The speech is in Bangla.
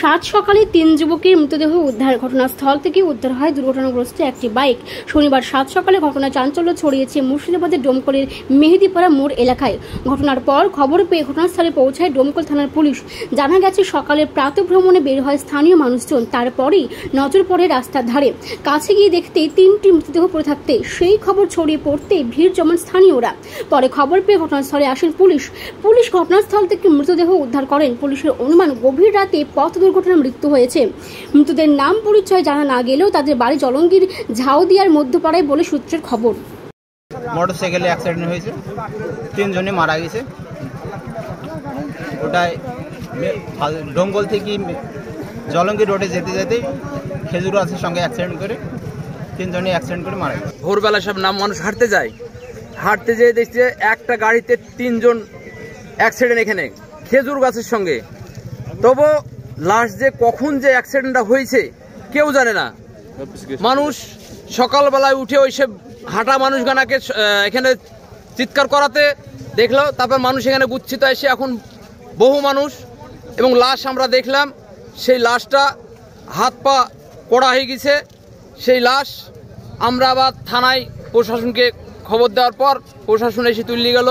সাত সকালে তিন যুবকের মৃতদেহ উদ্ধার ঘটনাস্থল থেকে উদ্ধার হয়। দুর্ঘটনাগ্রস্ত একটি বাইক। শনিবার সাত সকালে ঘটনা চাঞ্চল্য ছড়িয়েছে মুর্শিদাবাদের ডোমকলের মেহেদিপাড়া মোড় এলাকায়। ঘটনার পর খবর পেয়ে ঘটনাস্থলে পৌঁছায় ডোমকল থানার পুলিশ। জানা গেছে, সকালে প্রাতভ্রমণে বের হয় স্থানীয় মানুষজন। তারপরেই নজর পড়ে রাস্তার ধারে। কাছে গিয়ে দেখতে তিনটি মৃতদেহ পড়ে থাকতে সেই খবর ছড়িয়ে পড়তে ভিড় জমান স্থানীয়রা। পরে খবর পেয়ে ঘটনাস্থলে আসেন পুলিশ। পুলিশ ঘটনাস্থল থেকে মৃতদেহ উদ্ধার করেন। পুলিশের অনুমান, গভীর রাতে পথ দুর্ঘটনায় মৃত্যু হয়েছে। মৃতদের নাম পরিচয় জানা না গেলেও তাদের বাড়ি জলঙ্গির ঝাউদিয়ার মধ্যপাড়ায় বলে সূত্রের খবর। মোটর সাইকেলে অ্যাক্সিডেন্ট হয়েছে। তিনজনে মারা গেছে। ওটাই ডোঙ্গল থেকে জলঙ্গি রোডে যেতে যেতে খেজুর গাছের সঙ্গে অ্যাক্সিডেন্ট করে তিনজনে অ্যাক্সিডেন্ট করে মারা গেছে। ভোরবেলা সব নাম মানুষ হাঁটতে যায়। হাঁটতে যেয়ে দেখছে একটা গাড়িতে তিনজন অ্যাক্সিডেন্ট এখানে খেজুর গাছের সঙ্গে। তবু লাস্ট যে কখন যে অ্যাক্সিডেন্টটা হয়েছে, কেউ জানে না। মানুষ সকালবেলায় উঠে ওই সব হাঁটা মানুষ গানাকে এখানে চিৎকার করাতে দেখল, তারপর মানুষ এখানে গুচ্ছিত এসে এখন বহু মানুষ এবং লাশ আমরা দেখলাম, সেই লাশটা হাত পা কড়া হয়ে গেছে। সেই লাশ আমরা আবার থানায় প্রশাসনকে খবর দেওয়ার পর প্রশাসন এসে তুলে গেল।